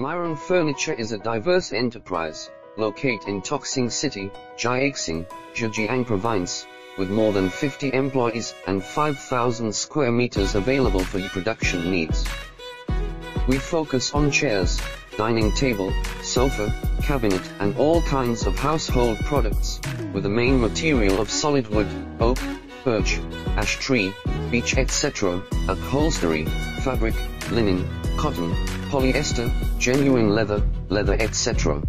Mihran Furniture is a diverse enterprise, located in Tongxiang City, Jiaxing, Zhejiang Province, with more than 50 employees and 5,000 square meters available for your production needs. We focus on chairs, dining table, sofa, cabinet and all kinds of household products, with the main material of solid wood, oak, birch, ash tree, beech etc., upholstery, fabric, linen, cotton, polyester, genuine leather, leather etc.